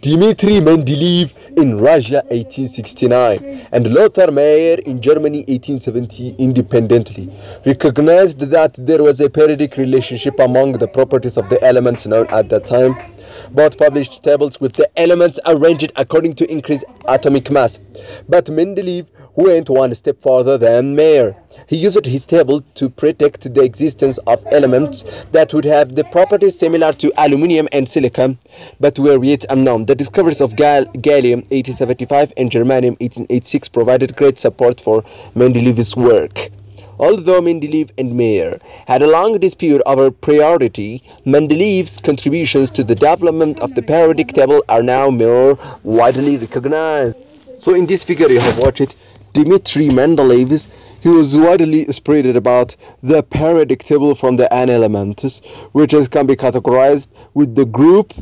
Dmitry Mendeleev in Russia 1869 and Lothar Meyer in Germany 1870 independently recognized that there was a periodic relationship among the properties of the elements known at that time. Both published tables with the elements arranged according to increased atomic mass. But Mendeleev went one step further than Meyer. He used his table to predict the existence of elements that would have the properties similar to aluminum and silicon, but were yet unknown. The discoveries of gal gallium 1875 and germanium 1886 provided great support for Mendeleev's work. Although Mendeleev and Meyer had a long dispute over priority, Mendeleev's contributions to the development of the periodic table are now more widely recognized. So in this figure you have watched Dmitry Mendeleev he was widely spread about the periodic table from the n elements, which can be categorized with the group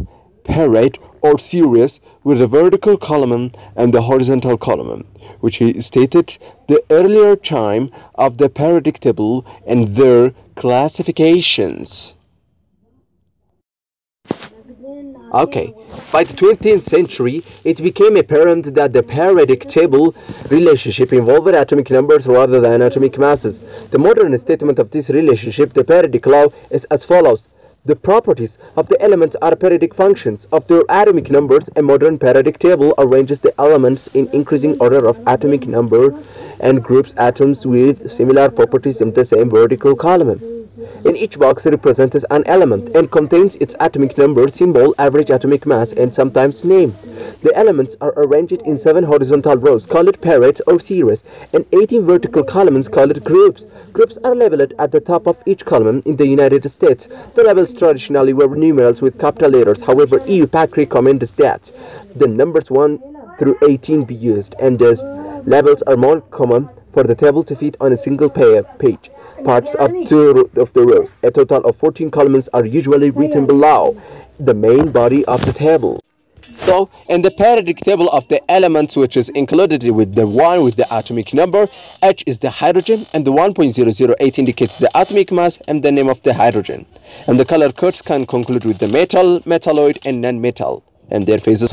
period or series with the vertical column and the horizontal column, which he stated the earlier time of the periodic table and their classifications. Okay, by the 20th century, it became apparent that the periodic table relationship involved atomic numbers rather than atomic masses. The modern statement of this relationship, the periodic law, is as follows. The properties of the elements are periodic functions of their atomic numbers. A modern periodic table arranges the elements in increasing order of atomic number and groups atoms with similar properties in the same vertical column. In each box represents an element and contains its atomic number, symbol, average atomic mass, and sometimes name. The elements are arranged in seven horizontal rows called periods or series and 18 vertical columns called groups. Groups are labeled at the top of each column in the United States. The labels traditionally were numerals with capital letters. However, IUPAC recommends that the numbers 1 through 18 be used and these labels are more common for the table to fit on a single page parts of two of the rows. A total of 14 columns are usually written below the main body of the table. So, in the periodic table of the elements which is included with the 1 with the atomic number, H is the hydrogen and the 1.008 indicates the atomic mass and the name of the hydrogen. And the color codes can conclude with the metal, metalloid and non-metal and their phases.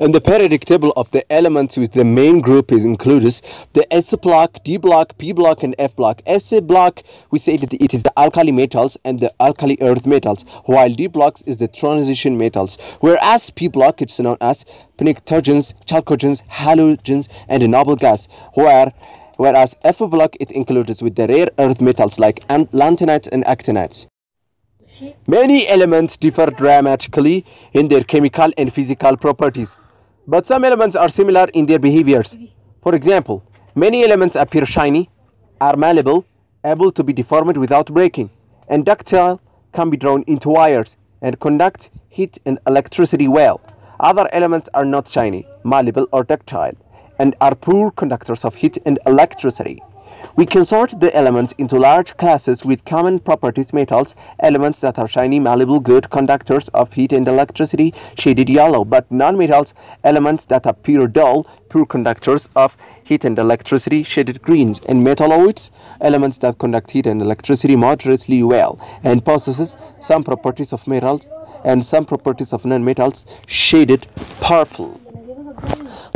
In the periodic table of the elements with the main group is includes the S block, D block, P block and F block. S block we say that it is the alkali metals and the alkali earth metals while D blocks is the transition metals whereas P block it's known as pnictogens, chalcogens, halogens and noble gas where whereas F block it includes with the rare earth metals like lanthanides and actinides. Many elements differ dramatically in their chemical and physical properties. But some elements are similar in their behaviors. For example, many elements appear shiny, are malleable, able to be deformed without breaking, and ductile, can be drawn into wires, and conduct heat and electricity well. Other elements are not shiny, malleable, or ductile, and are poor conductors of heat and electricity. We can sort the elements into large classes with common properties metals, elements that are shiny, malleable, good conductors of heat and electricity, shaded yellow, but non-metals, elements that appear dull, poor conductors of heat and electricity, shaded greens, and metalloids, elements that conduct heat and electricity moderately well, and possesses some properties of metals and some properties of non-metals, shaded purple.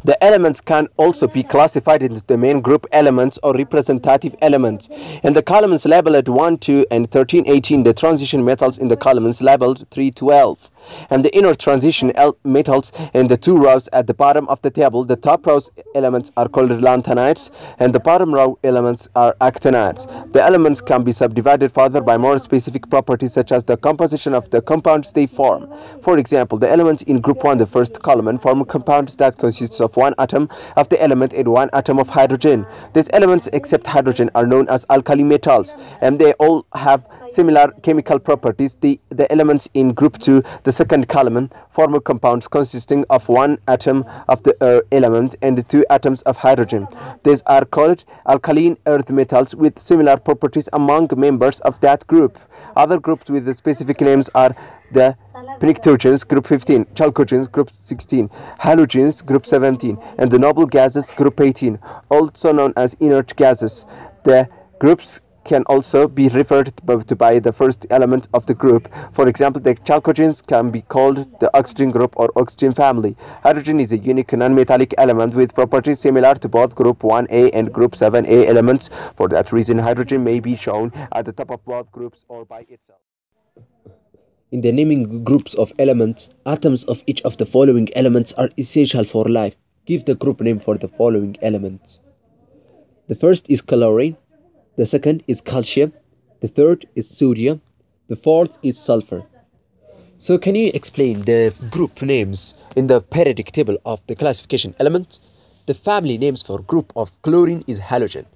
The elements can also be classified into the main group elements or representative elements. In the columns labeled 1, 2, and 13, 18, the transition metals in the columns labeled 3, 12 and the inner transition metals in the two rows at the bottom of the table. The top rows elements are called lanthanides and the bottom row elements are actinides. The elements can be subdivided further by more specific properties such as the composition of the compounds they form. For example, the elements in group 1, the first column, form compounds that consists of one atom of the element and one atom of hydrogen. These elements except hydrogen are known as alkali metals and they all have similar chemical properties. The, the elements in group 2, the second column, form compounds consisting of one atom of the uh, element and two atoms of hydrogen. These are called alkaline earth metals with similar properties among members of that group. Other groups with specific names are the pnictogens group 15 chalcogens group 16 halogens group 17 and the noble gases group 18 also known as inert gases the groups can also be referred to by the first element of the group. For example, the chalcogens can be called the oxygen group or oxygen family. Hydrogen is a unique non-metallic element with properties similar to both group 1a and group 7a elements. For that reason, hydrogen may be shown at the top of both groups or by itself. In the naming groups of elements, atoms of each of the following elements are essential for life. Give the group name for the following elements. The first is chlorine, the second is calcium, the third is sodium, the fourth is sulfur. So can you explain the group names in the periodic table of the classification elements? The family names for group of chlorine is halogen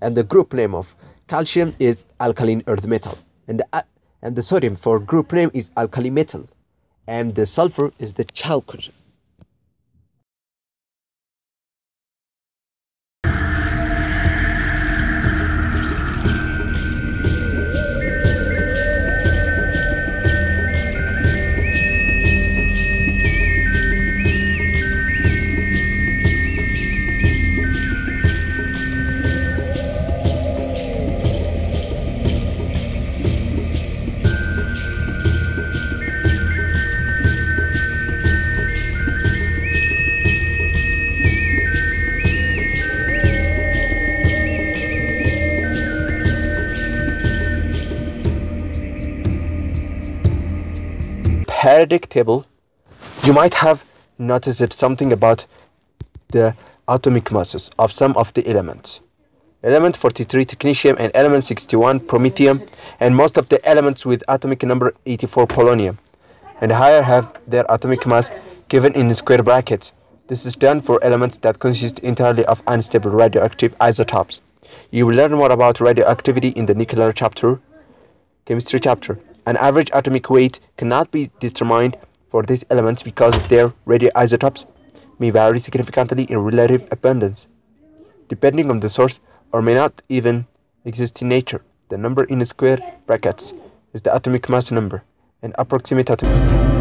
and the group name of calcium is alkaline earth metal and the, and the sodium for group name is alkali metal and the sulfur is the chalcogen. Periodic table, you might have noticed something about the atomic masses of some of the elements. Element 43 technetium and element 61 promethium and most of the elements with atomic number 84 polonium and higher have their atomic mass given in square brackets. This is done for elements that consist entirely of unstable radioactive isotopes. You will learn more about radioactivity in the nuclear chapter, chemistry chapter. An average atomic weight cannot be determined for these elements because their radioisotopes may vary significantly in relative abundance, depending on the source or may not even exist in nature. The number in square brackets is the atomic mass number, an approximate atomic